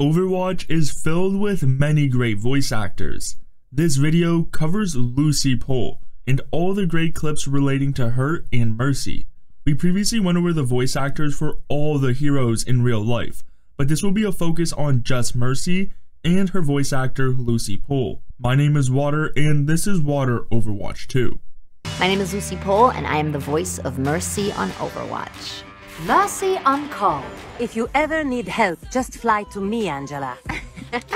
Overwatch is filled with many great voice actors. This video covers Lucie Pohl and all the great clips relating to her and Mercy. We previously went over the voice actors for all the heroes in real life, but this will be a focus on just Mercy and her voice actor Lucie Pohl. My name is Water and this is Water Overwatch 2. My name is Lucie Pohl and I am the voice of Mercy on Overwatch. Mercy on call. If you ever need help, just fly to me, Angela.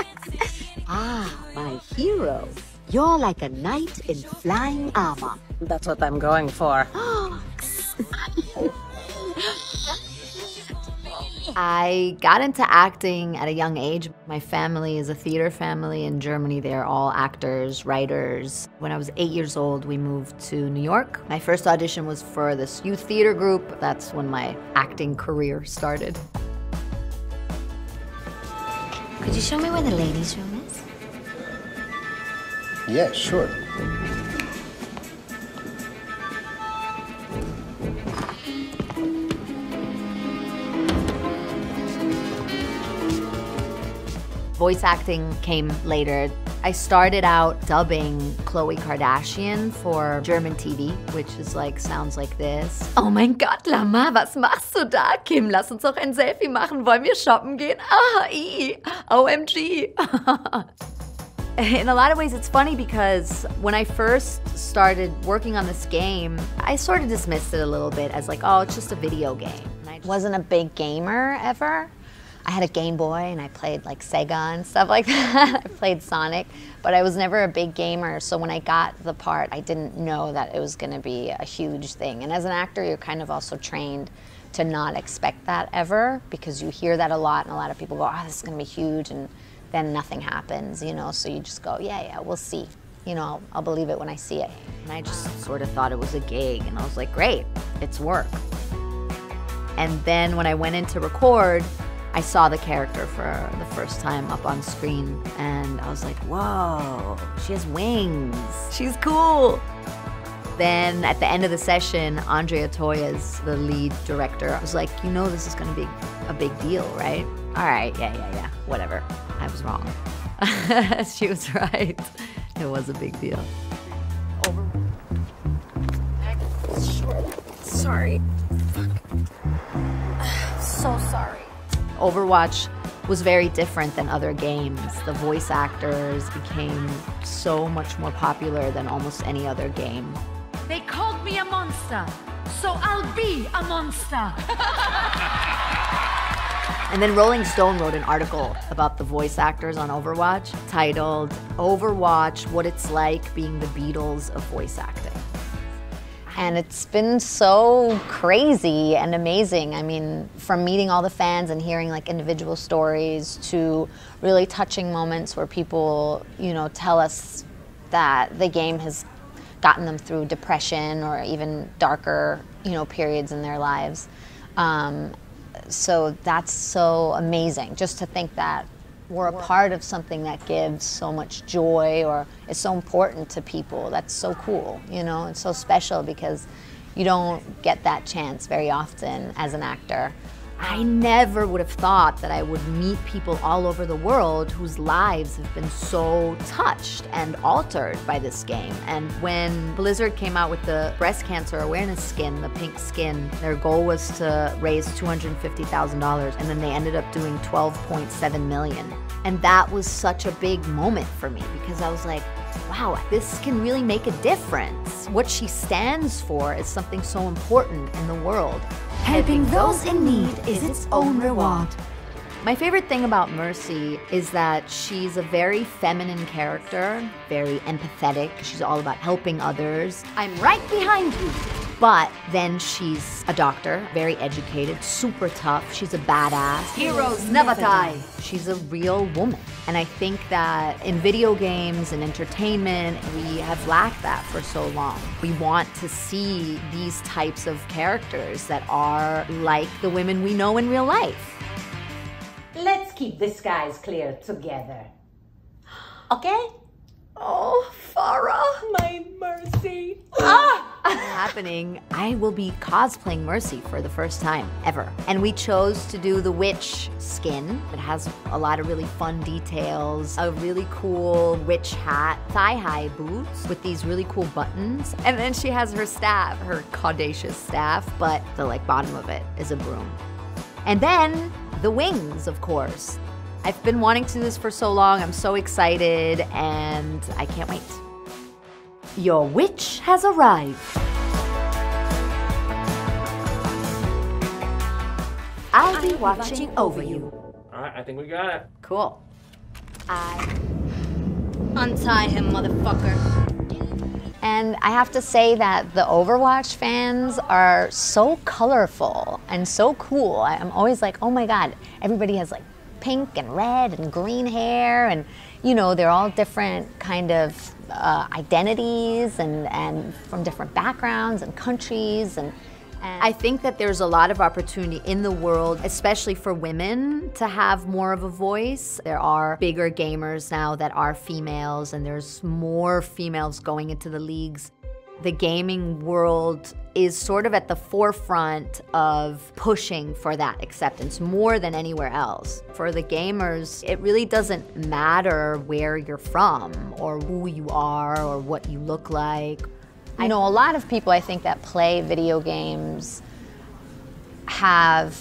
ah, my hero. You're like a knight in flying armor. That's what I'm going for. I got into acting at a young age. My family is a theater family in Germany. They're all actors, writers. When I was eight years old, we moved to New York. My first audition was for this youth theater group. That's when my acting career started. Could you show me where the ladies' room is? Yeah, sure. Voice acting came later. I started out dubbing Khloe Kardashian for German TV, which is like, sounds like this. Oh mein Gott, Lama, was machst du da? Kim, lass uns doch ein Selfie machen. Wollen wir shoppen gehen? Ah, i, OMG. In a lot of ways, it's funny because when I first started working on this game, I sort of dismissed it a little bit as like, oh, it's just a video game. I wasn't a big gamer ever. I had a Game Boy and I played like Sega and stuff like that. I played Sonic, but I was never a big gamer. So when I got the part, I didn't know that it was going to be a huge thing. And as an actor, you're kind of also trained to not expect that ever because you hear that a lot and a lot of people go, oh, this is going to be huge. And then nothing happens, you know? So you just go, yeah, yeah, we'll see. You know, I'll, I'll believe it when I see it. And I just sort of thought it was a gig and I was like, great, it's work. And then when I went in to record, I saw the character for the first time up on screen and I was like, whoa, she has wings. She's cool. Then at the end of the session, Andrea Toyias, the lead director, I was like, you know, this is going to be a big deal, right? All right, yeah, yeah, yeah, whatever. I was wrong. she was right. It was a big deal. Over. Sorry. So sorry. Overwatch was very different than other games. The voice actors became so much more popular than almost any other game. They called me a monster, so I'll be a monster. and then Rolling Stone wrote an article about the voice actors on Overwatch titled Overwatch What It's Like Being the Beatles of Voice Acting. And it's been so crazy and amazing. I mean, from meeting all the fans and hearing like individual stories to really touching moments where people, you know, tell us that the game has gotten them through depression or even darker, you know, periods in their lives. Um, so that's so amazing just to think that we're a part of something that gives so much joy or is so important to people. That's so cool, you know, it's so special because you don't get that chance very often as an actor. I never would have thought that I would meet people all over the world whose lives have been so touched and altered by this game. And when Blizzard came out with the breast cancer awareness skin, the pink skin, their goal was to raise $250,000 and then they ended up doing 12.7 million. And that was such a big moment for me because I was like, wow, this can really make a difference. What she stands for is something so important in the world. Helping those in need is its own reward. My favorite thing about Mercy is that she's a very feminine character, very empathetic. She's all about helping others. I'm right behind you. But then she's a doctor, very educated, super tough. She's a badass. Heroes never die. She's a real woman. And I think that in video games and entertainment, we have lacked that for so long. We want to see these types of characters that are like the women we know in real life. Let's keep the skies clear together. Okay? Oh, Pharah. My mercy. Happening, I will be cosplaying Mercy for the first time ever. And we chose to do the witch skin. It has a lot of really fun details, a really cool witch hat, thigh-high boots with these really cool buttons. And then she has her staff, her Caduceus staff, but the like bottom of it is a broom. And then the wings, of course. I've been wanting to do this for so long. I'm so excited and I can't wait. Your witch has arrived. I'll be watching over you. All right, I think we got it. Cool. I Untie him, motherfucker. And I have to say that the Overwatch fans are so colorful and so cool. I- I'm always like, oh my God, everybody has like pink and red and green hair. And, you know, they're all different kind of uh, identities and, and from different backgrounds and countries. And, and I think that there's a lot of opportunity in the world, especially for women, to have more of a voice. There are bigger gamers now that are females, and there's more females going into the leagues. The gaming world is sort of at the forefront of pushing for that acceptance more than anywhere else. For the gamers, it really doesn't matter where you're from or who you are or what you look like. I know a lot of people I think that play video games have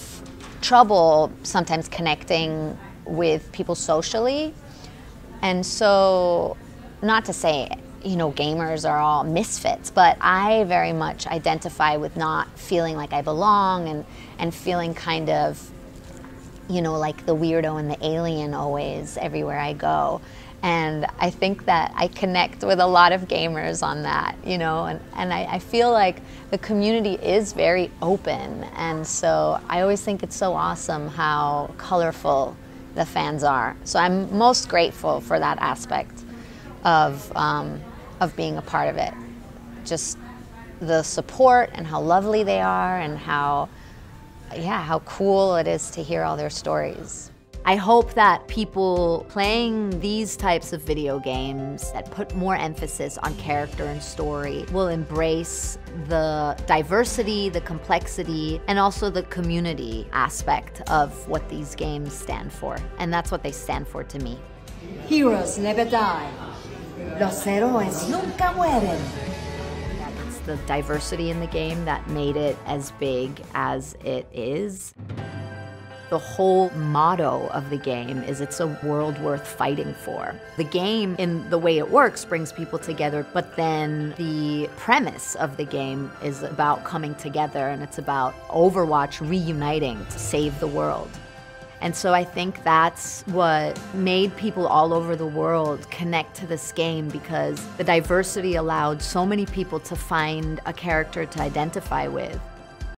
trouble sometimes connecting with people socially. And so, not to say, you know, gamers are all misfits, but I very much identify with not feeling like I belong and, and feeling kind of, you know, like the weirdo and the alien always everywhere I go. And I think that I connect with a lot of gamers on that, you know, and, and I, I feel like the community is very open. And so I always think it's so awesome how colorful the fans are. So I'm most grateful for that aspect of, um, of being a part of it. Just the support and how lovely they are and how, yeah, how cool it is to hear all their stories. I hope that people playing these types of video games that put more emphasis on character and story will embrace the diversity, the complexity, and also the community aspect of what these games stand for. And that's what they stand for to me. Heroes never die. Los héroes nunca mueren. It's the diversity in the game that made it as big as it is. The whole motto of the game is it's a world worth fighting for. The game, in the way it works, brings people together, but then the premise of the game is about coming together and it's about Overwatch reuniting to save the world. And so I think that's what made people all over the world connect to this game because the diversity allowed so many people to find a character to identify with.